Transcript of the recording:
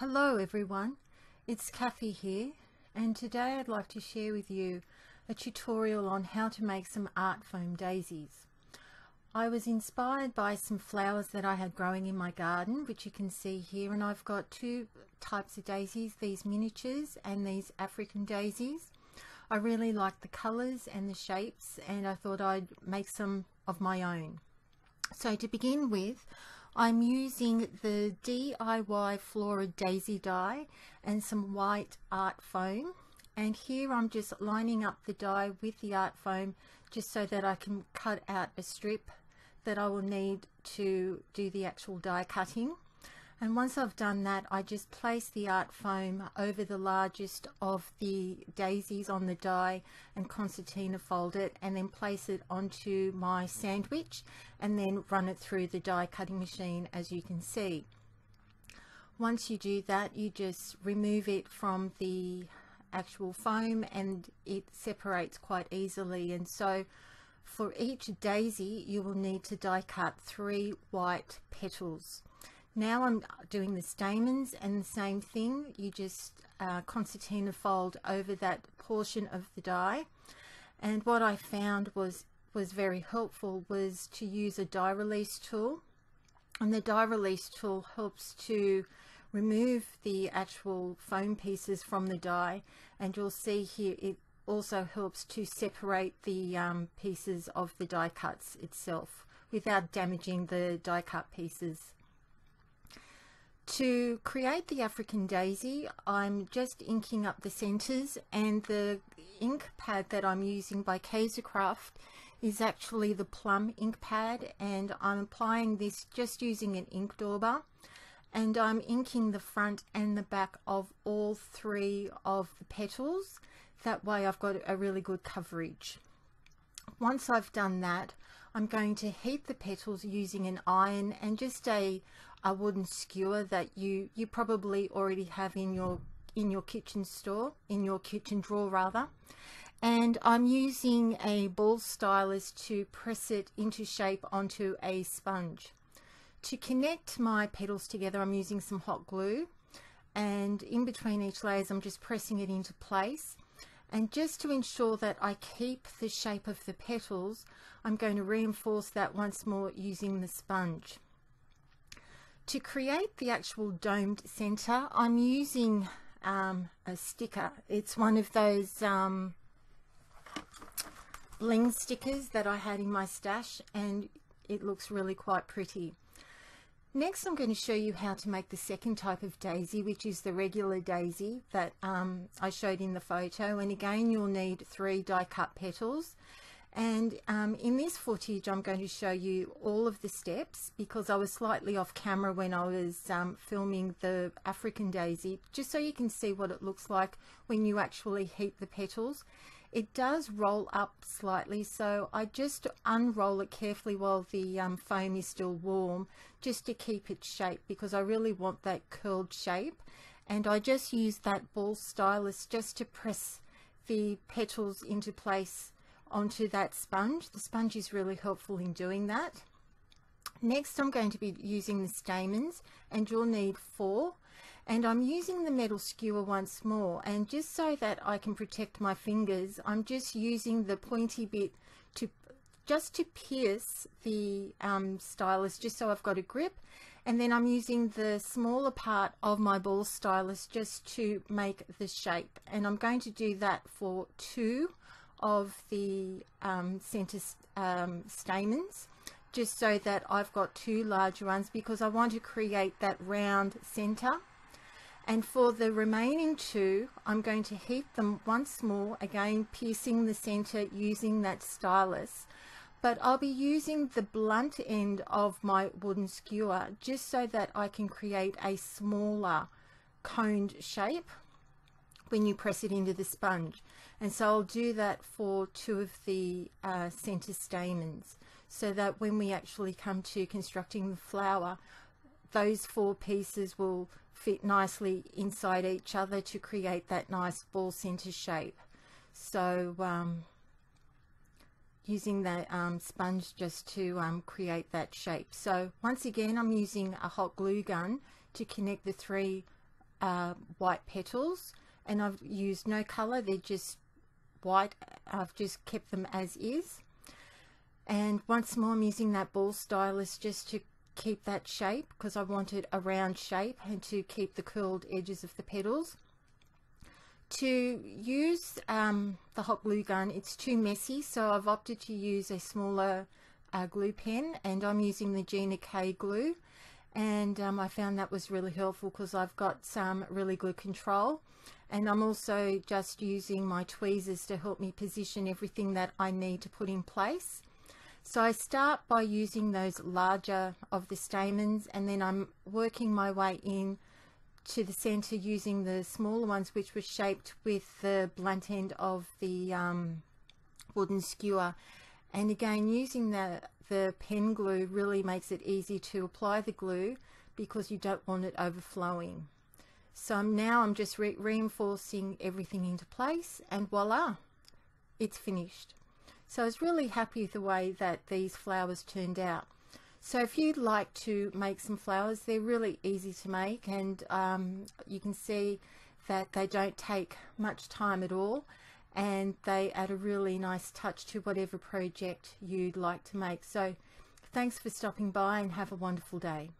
Hello everyone, it's Cathy here and today I'd like to share with you a tutorial on how to make some art foam daisies. I was inspired by some flowers that I had growing in my garden which you can see here and I've got two types of daisies, these miniatures and these African daisies. I really like the colours and the shapes and I thought I'd make some of my own. So to begin with I'm using the DIY Flora Daisy die and some white art foam. And here I'm just lining up the die with the art foam just so that I can cut out a strip that I will need to do the actual die cutting and once I've done that I just place the art foam over the largest of the daisies on the die and concertina fold it and then place it onto my sandwich and then run it through the die cutting machine as you can see. Once you do that you just remove it from the actual foam and it separates quite easily and so for each daisy you will need to die cut three white petals. Now I'm doing the stamens and the same thing, you just uh, concertina fold over that portion of the die. And what I found was, was very helpful was to use a die release tool. And the die release tool helps to remove the actual foam pieces from the die. And you'll see here it also helps to separate the um, pieces of the die cuts itself without damaging the die cut pieces. To create the African daisy, I'm just inking up the centers and the ink pad that I'm using by Kaisercraft is actually the plum ink pad and I'm applying this just using an ink dauber and I'm inking the front and the back of all three of the petals. That way I've got a really good coverage. Once I've done that, I'm going to heat the petals using an iron and just a a wooden skewer that you you probably already have in your in your kitchen store in your kitchen drawer rather. And I'm using a ball stylus to press it into shape onto a sponge. To connect my petals together I'm using some hot glue. And in between each layers I'm just pressing it into place. And just to ensure that I keep the shape of the petals I'm going to reinforce that once more using the sponge to create the actual domed center, I'm using um, a sticker. It's one of those um, bling stickers that I had in my stash and it looks really quite pretty. Next I'm going to show you how to make the second type of daisy which is the regular daisy that um, I showed in the photo and again you'll need three die cut petals and um, in this footage I'm going to show you all of the steps because I was slightly off camera when I was um, filming the African daisy just so you can see what it looks like when you actually heat the petals. It does roll up slightly so I just unroll it carefully while the um, foam is still warm just to keep its shape because I really want that curled shape. And I just use that ball stylus just to press the petals into place onto that sponge. The sponge is really helpful in doing that. Next I'm going to be using the stamens and you'll need four and I'm using the metal skewer once more and just so that I can protect my fingers I'm just using the pointy bit to just to pierce the um, stylus just so I've got a grip and then I'm using the smaller part of my ball stylus just to make the shape and I'm going to do that for two of the um, center um, stamens just so that I've got two large ones because I want to create that round center and for the remaining two I'm going to heat them once more again piercing the center using that stylus. But I'll be using the blunt end of my wooden skewer just so that I can create a smaller coned shape when you press it into the sponge. And so I'll do that for two of the uh, center stamens so that when we actually come to constructing the flower those four pieces will fit nicely inside each other to create that nice ball center shape. So um, using that um, sponge just to um, create that shape. So once again I'm using a hot glue gun to connect the three uh, white petals and I've used no color they're just white I've just kept them as is. And once more I'm using that ball stylus just to keep that shape because I wanted a round shape and to keep the curled edges of the petals. To use um, the hot glue gun it's too messy so I've opted to use a smaller uh, glue pen and I'm using the Gina K glue and um, I found that was really helpful because I've got some really good control and I'm also just using my tweezers to help me position everything that I need to put in place. So I start by using those larger of the stamens and then I'm working my way in to the center using the smaller ones which were shaped with the blunt end of the um, wooden skewer and again using the the pen glue really makes it easy to apply the glue because you don't want it overflowing. So now I'm just re reinforcing everything into place and voila it's finished. So I was really happy with the way that these flowers turned out. So if you'd like to make some flowers, they're really easy to make and um, you can see that they don't take much time at all and they add a really nice touch to whatever project you'd like to make. So thanks for stopping by and have a wonderful day.